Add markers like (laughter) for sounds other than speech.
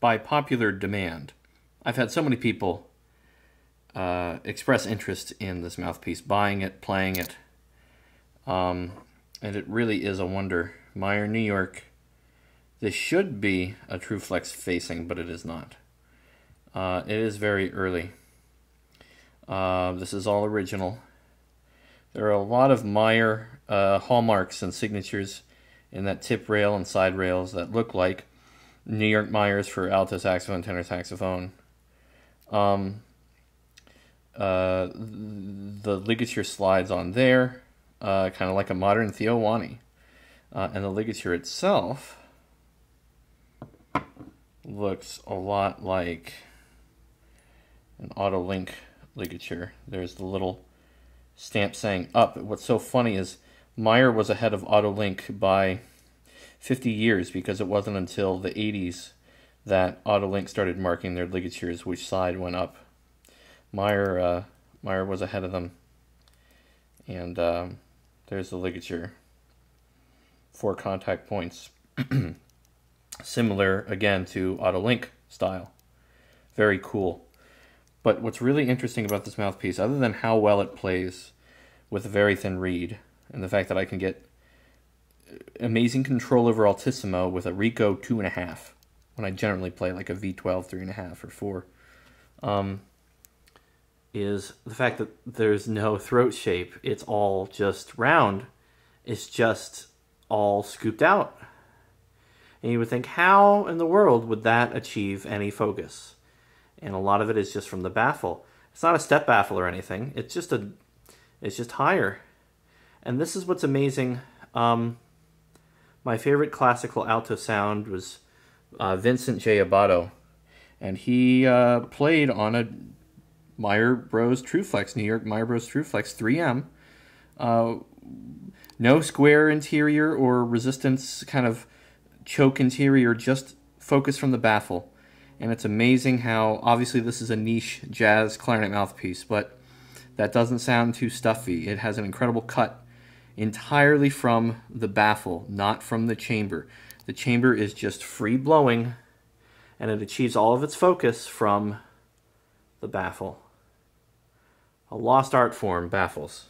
by popular demand. I've had so many people uh, express interest in this mouthpiece, buying it, playing it, um, and it really is a wonder. Meyer, New York. This should be a Tru-Flex facing, but it is not. Uh, it is very early. Uh, this is all original. There are a lot of Meyer uh, hallmarks and signatures in that tip rail and side rails that look like New York Meyers for alto saxophone, tenor saxophone. Um, uh, the ligature slides on there, uh, kind of like a modern Theo Uh, and the ligature itself looks a lot like an Otto Link ligature. There's the little stamp saying up. What's so funny is Meyer was ahead of Otto Link by 50 years because it wasn't until the 80s that Otto Link started marking their ligatures which side went up. Meyer uh, Meyer was ahead of them, and um, there's the ligature. Four contact points, (clears throat) similar again to Otto Link style. Very cool. But what's really interesting about this mouthpiece, other than how well it plays with a very thin reed, and the fact that I can get amazing control over altissimo with a Rico two and a half when I generally play like a V12 three and a half or four, um, is the fact that there's no throat shape. It's all just round. It's just all scooped out. And you would think, how in the world would that achieve any focus? and a lot of it is just from the baffle. It's not a step baffle or anything. It's just a, it's just higher, and this is what's amazing. Um, my favorite classical alto sound was uh, Vincent J. Abato, and he uh, played on a Meyer Bros. Tru-Flex, New York Meyer Bros. Tru-Flex 3M. Uh, no square interior or resistance kind of choke interior, just focus from the baffle and it's amazing how obviously this is a niche jazz clarinet mouthpiece, but that doesn't sound too stuffy. It has an incredible cut entirely from the baffle, not from the chamber. The chamber is just free blowing and it achieves all of its focus from the baffle. A lost art form, baffles.